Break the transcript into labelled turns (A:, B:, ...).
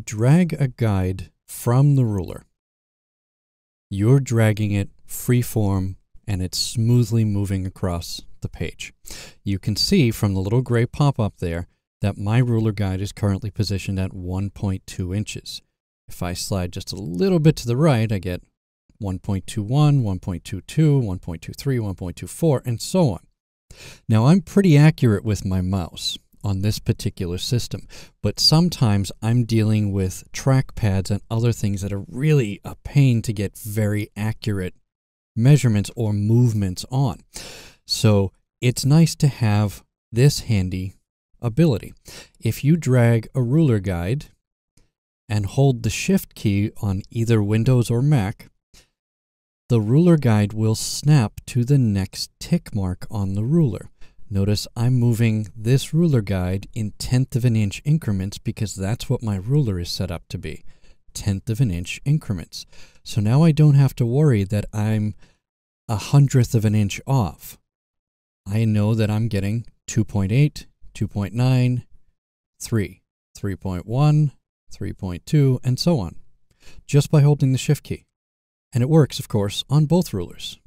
A: drag a guide from the ruler, you're dragging it freeform and it's smoothly moving across the page. You can see from the little gray pop up there that my ruler guide is currently positioned at 1.2 inches. If I slide just a little bit to the right, I get 1.21, 1.22, 1.23, 1.24, and so on. Now, I'm pretty accurate with my mouse on this particular system, but sometimes I'm dealing with trackpads and other things that are really a pain to get very accurate measurements or movements on. So it's nice to have this handy ability. If you drag a ruler guide and hold the shift key on either Windows or Mac, the ruler guide will snap to the next tick mark on the ruler. Notice I'm moving this ruler guide in tenth of an inch increments because that's what my ruler is set up to be, tenth of an inch increments. So now I don't have to worry that I'm a hundredth of an inch off. I know that I'm getting 2.8, 2.9, 3, 3.1, 3.2, and so on, just by holding the shift key. And it works, of course, on both rulers.